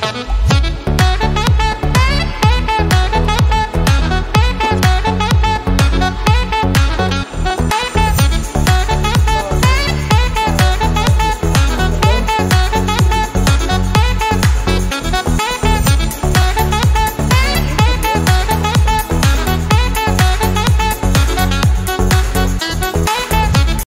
Música